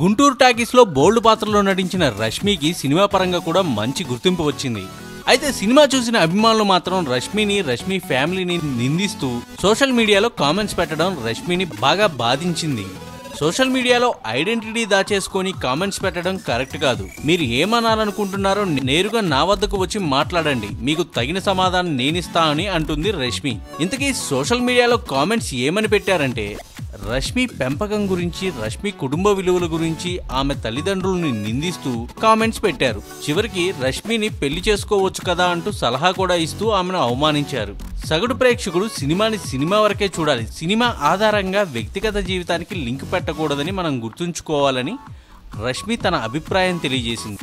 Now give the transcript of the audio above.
గుంటూరు టాకీస్లో బోల్డ్ పాత్రలో నటించిన రష్మికి సినిమా పరంగా కూడా మంచి గుర్తింపు వచ్చింది. అయితే సినిమా చూసిన అభిమానులు మాత్రం రష్మిని రష్మి ఫ్యామిలీని నిందిస్తూ సోషల్ మీడియాలో కామెంట్స్ పెట్టడం రష్మిని బాగా బాధించింది. సోషల్ మీడియాలో ఐడెంటిటీ దాచేసుకొని కామెంట్స్ పెట్టడం కరెక్ట్ కాదు. మీరు ఏమనాలనుకుంటున్నారో నేరుగా నా వద్దకు వచ్చి మాట్లాడండి. మీకు తగిన సమాధానం నేనిస్తా అని అంటుంది రష్మి. ఇంతకీ సోషల్ మీడియాలో కామెంట్స్ ఏమని పెట్టారంటే రష్మి పెంపకం గురించి రష్మి కుటుంబ విలువల గురించి ఆమె తల్లిదండ్రులను నిందిస్తూ కామెంట్స్ పెట్టారు. చివరికి రష్మిని పెళ్ళి చేసుకోవచ్చు కదా అంటూ సలహా కూడా ఇస్తూ ఆమెను అవమానించారు. సగటు ప్రేక్షకుడు సినిమాని సినిమా వరకే చూడాలి. సినిమా ఆధారంగా వ్యక్తిగత జీవితానికి లింక్ పెట్టకూడదని మనం గుర్తుంచుకోవాలని రష్మి తన అభిప్రాయం తెలియజేసింది.